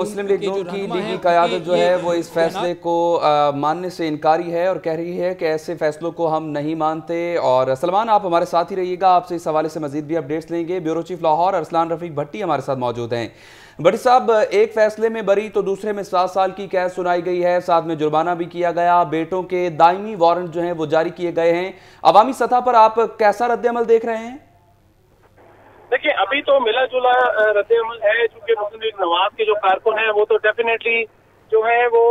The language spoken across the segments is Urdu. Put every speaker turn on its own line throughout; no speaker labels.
مسلم لیگ نون کی لیگی قیادت جو ہے وہ اس فیصلے کو ماننے سے انکاری ہے اور کہہ رہی ہے کہ ایسے فیصلوں کو ہم نہیں مانتے۔ اور سلمان آپ ہمارے ساتھ ہی رہیے گا۔ آپ سے اس حوالے سے مزید بھی اپڈیٹس لیں گے۔ بیورو چیف لاہور ارسلان رفیق بھٹی ہمارے ساتھ موجود ہیں۔ بڑی صاحب ایک فیصلے میں بری تو دوسرے میں سات سال کی قید سنائی گئی ہے۔ ساتھ میں جرمانہ بھی کیا گیا۔ بیٹوں کے دائمی وارنٹ جو ہیں وہ جاری کیے گئے ہیں۔ عوامی سطح پر آپ کیسا رد عمل دیکھ رہے ہیں؟
دیکھیں، ابھی تو ملا جلا رد عمل ہے، چونکہ مسلم لیگ نواز کے جو کارکن ہیں، وہ تو ڈیفینیٹلی جو ہے وہ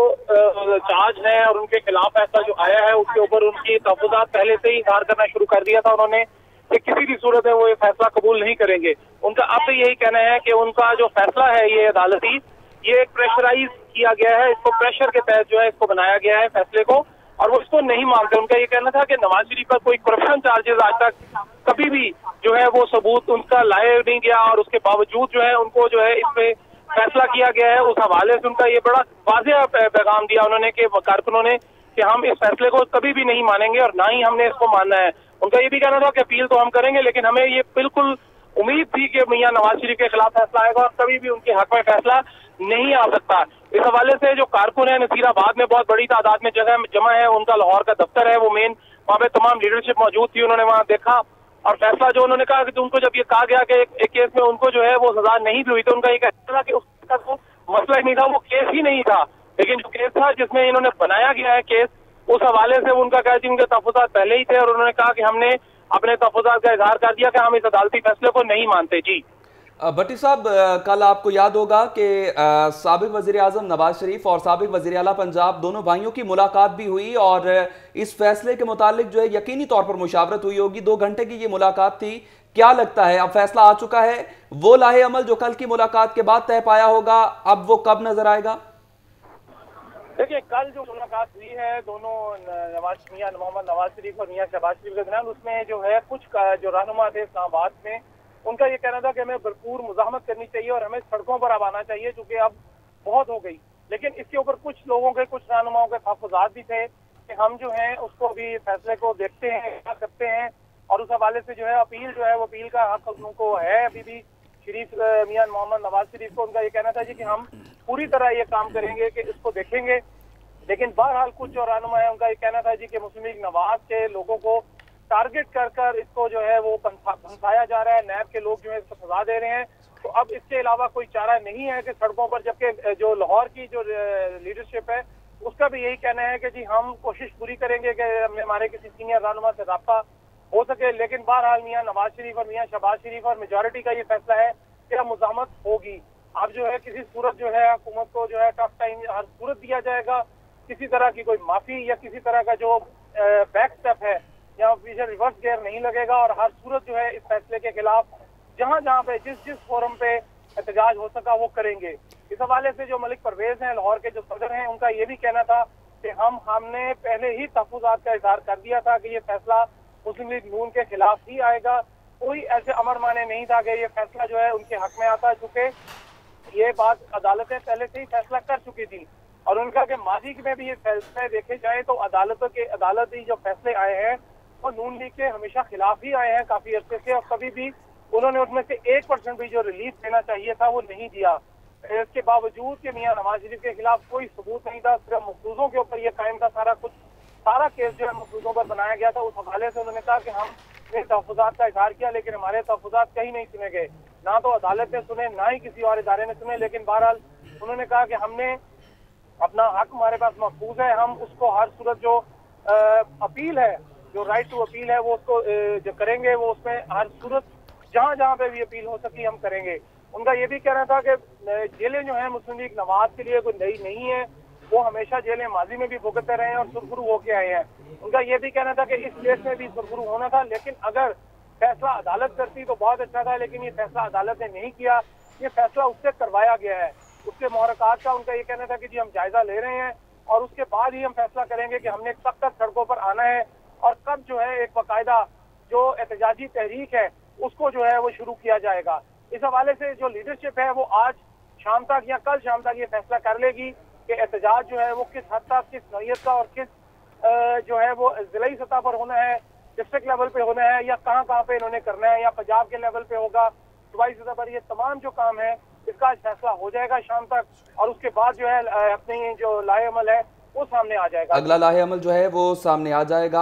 چارج ہیں اور ان کے خلاف ایسا جو آیا ہے، اس کے اوپر ان کی تحفظات پہلے سے ہی اظہار کرنا شروع کر دیا تھا انہوں نے کہ کسی بھی صورت میں وہ یہ فیصلہ قبول نہیں کریں گے۔ ان کا اب یہی کہنا ہے کہ ان کا جو فیصلہ ہے یہ عدالتی، یہ ایک پریشرائز کیا گیا ہے، اس کو پریشر کے تحت جو ہے، اس کو بنایا گیا ہے فیصلے کو۔ اور وہ اس کو نہیں مانتے، ان کا یہ کہنا تھا کہ نواز شریف پر کوئی کرپشن چارجز آج تک کبھی بھی جو ہے وہ ثبوت ان کا لائے نہیں گیا اور اس کے باوجود جو ہے ان کو جو ہے اس پہ فیصلہ کیا گیا ہے، اس حوالے سے ان کا یہ بڑا واضح پیغام دیا انہوں نے کہ کارکنوں نے کہ ہم اس فیصلے کو کبھی بھی نہیں مانیں گے اور نہ ہی ہم نے اس کو ماننا ہے۔ ان کا یہ بھی کہنا تھا کہ اپیل تو ہم کریں گے، لیکن ہمیں یہ بالکل امید تھی کہ میاں نواز شریف کے خلاف فیصلہ آئے گا اور کبھی بھی ان کے حق میں فیصلہ نہیں آ سکتا۔ اس حوالے سے جو کارکن ہیں، نصیر آباد میں بہت بڑی تعداد میں جگہ جمع ہے ان کا لاہور کا دفتر ہے، وہ مین وہاں پہ تمام لیڈرشپ موجود تھی، انہوں نے وہاں دیکھا اور فیصلہ جو انہوں نے کہا کہ ان کو جب یہ کہا گیا کہ ایک کیس میں ان کو جو ہے وہ سزا نہیں بھی ہوئی، تو ان کا یہ کہنا تھا کہ اس کا مسئلہ ہی نہیں تھا، وہ کیس ہی نہیں تھا۔ لیکن جو کیس تھا، جس میں انہوں نے بنایا گیا ہے کیس اس حوالے سے ان کا کہا ان کے تحفظات پہلے ہی تھے اور انہوں نے کہا کہ ہم نے اپنے تحفظات کا اظہار کر دیا کہ ہم اس عدالتی فیصلے کو نہیں مانتے۔ جی۔
بٹی صاحب کل آپ کو یاد ہوگا کہ سابق وزیر اعظم نواز شریف اور سابق وزیر اعلیٰ پنجاب دونوں بھائیوں کی ملاقات بھی ہوئی اور اس فیصلے کے متعلق جو ہے یقینی طور پر مشاورت ہوئی ہوگی۔ دو گھنٹے کی یہ ملاقات تھی۔ کیا لگتا ہے؟ اب فیصلہ آ چکا ہے۔ وہ لاہے عمل جو کل کی ملاقات کے بعد طے پایا ہوگا، اب وہ کب نظر آئے گا؟
دیکھیں کل جو ملاقات ہوئی ہے، دونوں نواز، میاں محمد نواز شریف اور میاں شہباز شریف کے درمیان، اس میں جو ہے کچھ، جو رہنما تھے اسلام آباد میں ان کا یہ کہنا تھا کہ ہمیں بھرپور مزاحمت کرنی چاہیے اور ہمیں سڑکوں پر اب آنا چاہیے چونکہ اب بہت ہو گئی۔ لیکن اس کے اوپر کچھ لوگوں کے، کچھ رہنماؤں کے تحفظات بھی تھے کہ ہم جو ہیں اس کو بھی فیصلے کو دیکھتے ہیں، کیا کرتے ہیں۔ اور اس حوالے سے جو ہے اپیل جو ہے، وہ اپیل کا حق ان کو ہے۔ ابھی بھی شریف میاں محمد نواز شریف کو ان کا یہ کہنا تھا جی کہ ہم پوری طرح یہ کام کریں گے کہ اس کو دیکھیں گے۔ لیکن بہرحال کچھ جو رہنما ہے ان کا یہ کہنا تھا جی کہ مسلم لیگ نواز کے لوگوں کو ٹارگٹ کر کر اس کو جو ہے وہ پھنسایا جا رہا ہے۔ نیب کے لوگ جو ہے اس کو سزا دے رہے ہیں۔ تو اب اس کے علاوہ کوئی چارہ نہیں ہے کہ سڑکوں پر، جبکہ جو لاہور کی جو لیڈرشپ ہے، اس کا بھی یہی کہنا ہے کہ جی ہم کوشش پوری کریں گے کہ ہمارے کسی سینئر رہنما سے رابطہ ہو سکے۔ لیکن بہرحال میاں نواز شریف اور میاں شہباز شریف اور میجورٹی کا یہ فیصلہ ہے کہ اب مزاحمت ہوگی۔ اب جو ہے کسی صورت جو ہے حکومت کو جو ہے ٹف ٹائم ہر صورت دیا جائے گا۔ کسی طرح کی کوئی معافی یا کسی طرح کا جو بیک سٹیپ ہے یا پیچھے ریورس گیئر نہیں لگے گا اور ہر صورت جو ہے اس فیصلے کے خلاف جہاں جہاں پہ جس جس فورم پہ احتجاج ہو سکا وہ کریں گے۔ اس حوالے سے جو ملک پرویز ہیں، لاہور کے جو صدر ہیں، ان کا یہ بھی کہنا تھا کہ ہم ہم نے پہلے ہی تحفظات کا اظہار کر دیا تھا کہ یہ فیصلہ مسلم لیگ نون کے خلاف ہی آئے گا۔ کوئی ایسے امر مانے نہیں تھا کہ یہ فیصلہ جو ہے ان کے حق میں آتا، چونکہ یہ بات عدالتیں پہلے سے ہی فیصلہ کر چکی تھی اور ان کا کہ ماضی میں بھی یہ فیصلے دیکھے جائیں تو عدالتوں کے عدالتی جو فیصلے آئے ہیں وہ نون لیگ کے ہمیشہ خلاف ہی آئے ہیں کافی عرصے سے اور کبھی بھی انہوں نے اس میں سے ایک پرسنٹ بھی جو ریلیف دینا چاہیے تھا وہ نہیں دیا۔ اس کے باوجود کہ میاں نواز شریف کے خلاف کوئی ثبوت نہیں تھا، صرف مقصوصوں کے اوپر یہ قائم تھا سارا کچھ۔ سارا کیس جو ہے مقصوصوں پر بنایا گیا تھا، اس حوالے سے انہوں نے کہا کہ ہم نے تحفظات کا اظہار کیا، لیکن ہمارے تحفظات کہیں نہیں سنے گئے۔ نہ تو عدالت نے سنے نہ ہی کسی اور ادارے نے سنے لیکن بہرحال انہوں نے کہا کہ ہم نے اپنا حق ہمارے پاس محفوظ ہے، ہم اس کو ہر صورت جو اپیل ہے جو رائٹ ٹو اپیل ہے، وہ اس کو جو کریں گے، وہ اس میں ہر صورت جہاں جہاں پہ بھی اپیل ہو سکی ہم کریں گے۔ ان کا یہ بھی کہنا تھا کہ جیلیں جو ہیں مسلم لیگ نواز کے لیے کوئی نئی نہیں ہے، وہ ہمیشہ جیلیں ماضی میں بھی بھگتے رہے ہیں اور سرخرو ہو کے آئے ہیں۔ ان کا یہ بھی کہنا تھا کہ اس کیس میں بھی سرخرو ہونا تھا، لیکن اگر فیصلہ عدالت کرتی تو بہت اچھا تھا، لیکن یہ فیصلہ عدالت نے نہیں کیا۔ یہ فیصلہ اس سے کروایا گیا ہے۔ اس کے محرکات کا ان کا یہ کہنا تھا کہ جی ہم جائزہ لے رہے ہیں اور اس کے بعد ہی ہم فیصلہ کریں گے کہ ہم نے کب تک سڑکوں پر آنا ہے۔ اور کب جو ہے ایک باقاعدہ جو احتجاجی تحریک ہے، اس کو جو ہے وہ شروع کیا جائے گا۔ اس حوالے سے جو لیڈرشپ ہے، وہ آج شام تک یا کل شام تک یہ فیصلہ کر لے گی کہ احتجاج جو ہے وہ کس حد تک، کس نوعیت کا اور کس جو ہے وہ ضلعی سطح پر ہونا ہے ڈسٹرکٹ لیول پہ ہونا ہے یا کہاں کہاں پہ انہوں نے کرنا ہے یا پنجاب کے لیول پہ ہوگا صوبائی سطح پر یہ تمام جو کام ہے اس کا فیصلہ ہو جائے گا شام تک اور اس کے بعد جو ہے اپنی جو لائے عمل ہے، وہ سامنے آ جائے گا۔
اگلا لاہ عمل جو ہے وہ سامنے آ جائے گا۔